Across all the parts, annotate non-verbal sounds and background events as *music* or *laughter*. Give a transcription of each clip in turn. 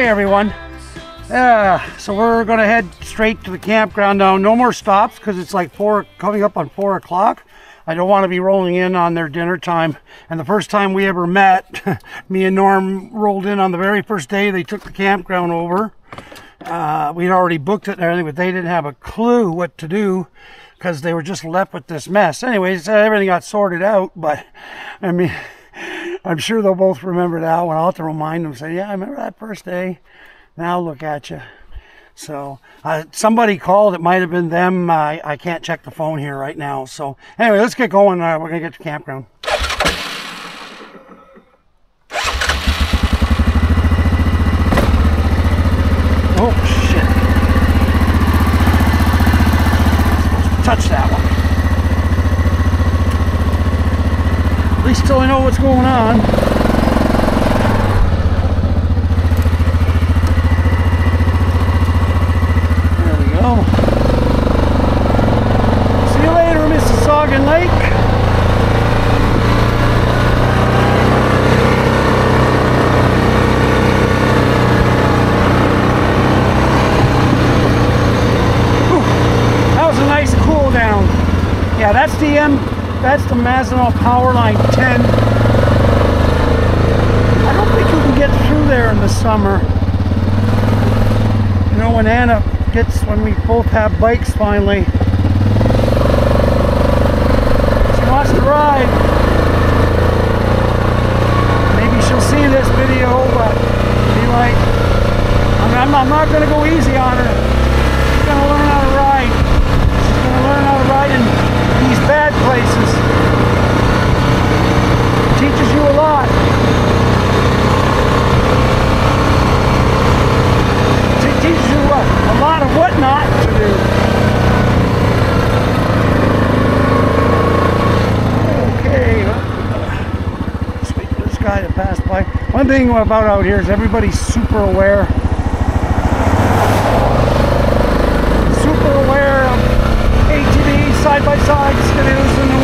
Hey everyone. Uh, so we're gonna head straight to the campground now. No more stops because it's like four, coming up on four o'clock. I don't want to be rolling in on their dinner time. And the first time we ever met, *laughs* me and Norm rolled in on the very first day they took the campground over. Uh, we'd already booked it and everything, but they didn't have a clue what to do because they were just left with this mess. Anyways, uh, everything got sorted out, but I mean, I'm sure they'll both remember that one. I'll have to remind them, say, yeah, I remember that first day. Now look at you. So uh, somebody called. It might have been them. I, I can't check the phone here right now. So anyway, let's get going. Uh, we're going to get to campground. Oh, shit. Supposed to touch that one. At least till I know what's going on. There we go. See you later, Mississauga Lake. Whew, That was a nice cool down. Yeah, that's the M. That's the Mazinaw Power Line 10. I don't think you can get through there in the summer. You know, when Anna gets, when we both have bikes finally, she wants to ride. Maybe she'll see this video, but be like, I'm, I'm, not going to go easy on her. She's going to learn how to ride. She's going to learn how to ride in these bad places. Teaches you a lot. It teaches you what? A lot of what not to do. Okay. Let's wait for this guy to pass by. One thing about out here is everybody's super aware. Super aware of ATVs, side-by-side canoes in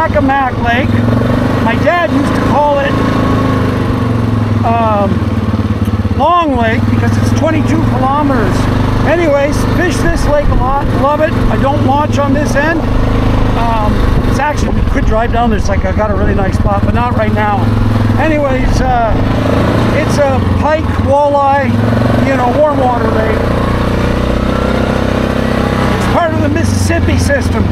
Kashwakamak Lake. My dad used to call it um, Long Lake because it's 22 kilometers. Anyways, fish this lake a lot, love it. I don't launch on this end. Um, it's actually, we could drive down there. It's like I got a really nice spot, but not right now. Anyways, uh, it's a pike, walleye, you know, warm water lake. It's part of the Mississippi system.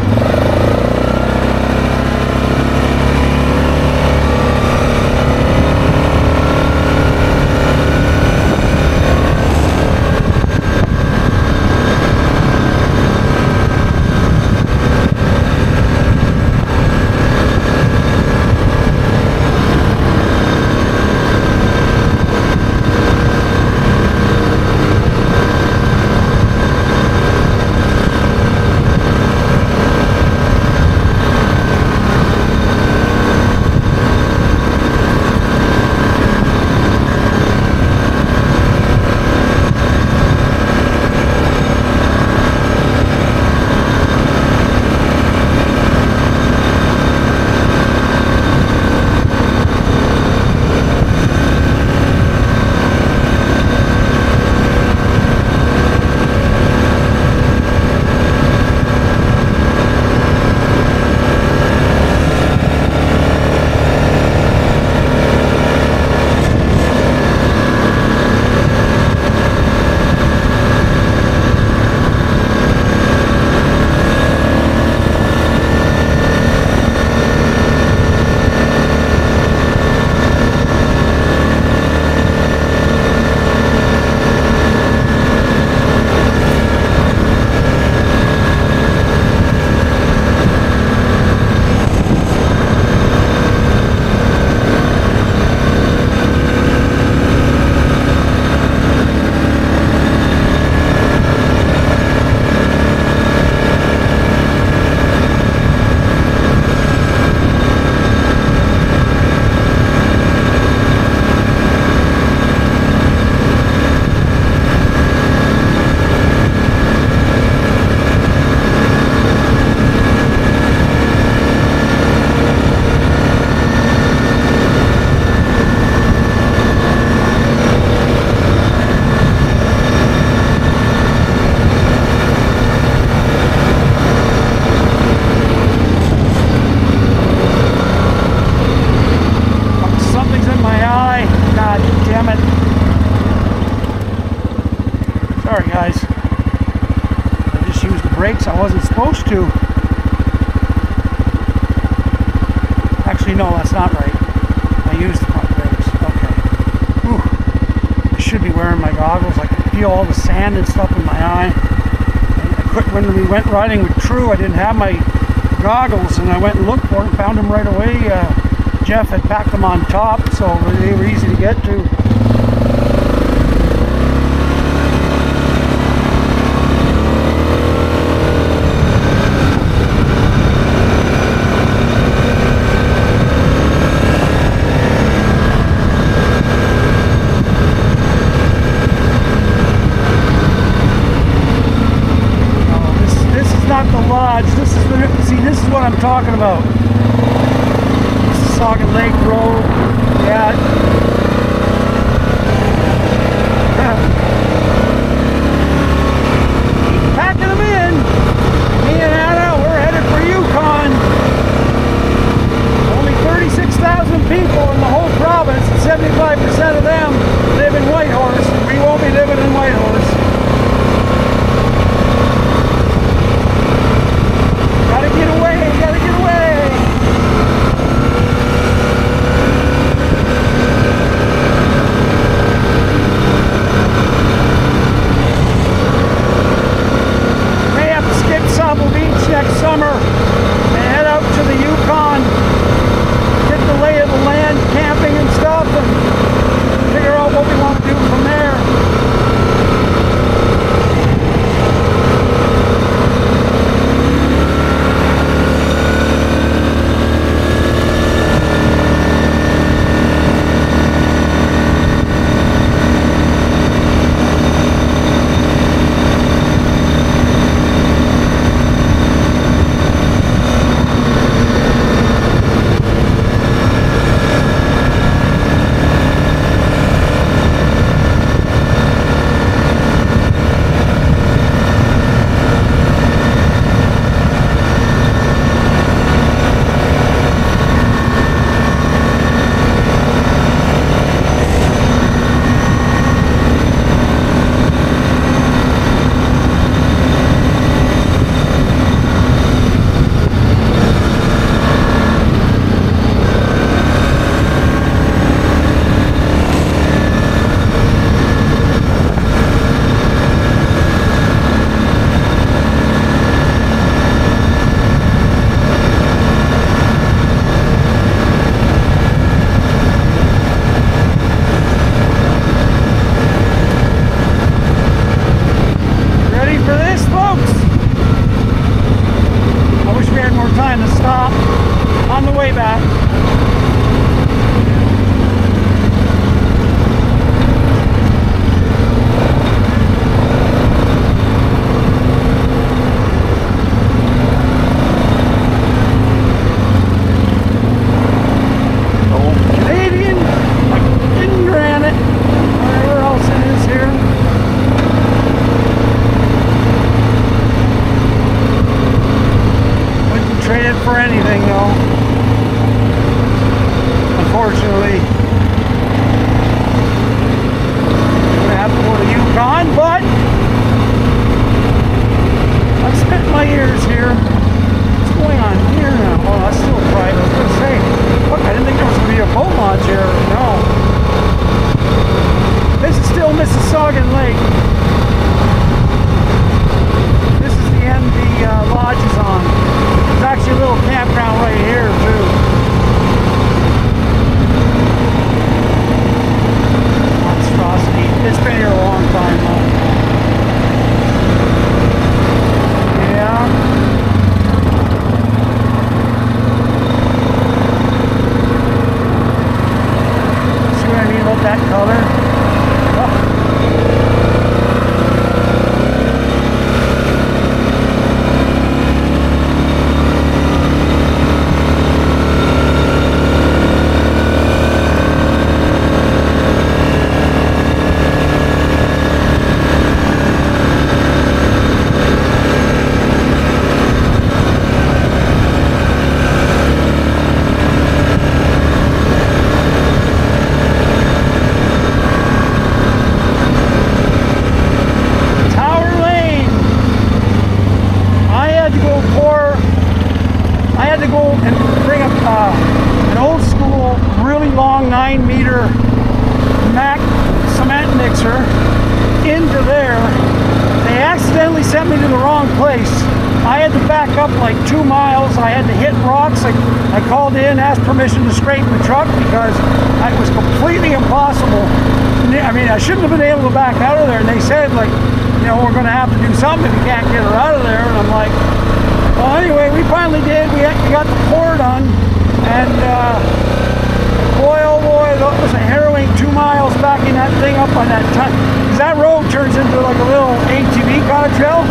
Stuff in my eye. I quit when we went riding with True. I didn't have my goggles, and I went and looked for them. Found them right away. Uh, Jeff had packed them on top, so they were easy to get to. Oh, this, this is not the lodge. This is the see. This is what I'm talking about. Saugan Lake Road. Yeah. Into there. They accidentally sent me to the wrong place. I had to back up like two miles. I had to hit rocks. I, I called in, asked permission to scrape the truck because it was completely impossible. I mean, I shouldn't have been able to back out of there. And they said, like, you know, we're going to have to do something if you can't get her out of there. And I'm like, well, anyway, we finally did. We, we got the pour done. And uh, boy, oh boy, that was a harrowing two miles backing that thing up on that. That road turns into like a little ATV kind of trail.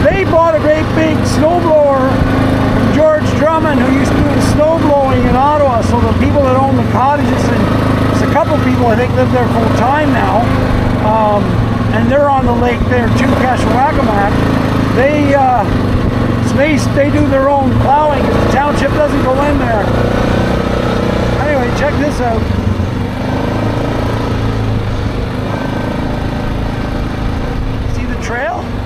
They bought a great big snowblower from George Drummond, who used to do snow blowing in Ottawa. So the people that own the cottages, and there's a couple people I think live there full time now, um, and they're on the lake there too, Kashwakamak. They uh, so they they do their own plowing the township doesn't go in there. Anyway, check this out. trail?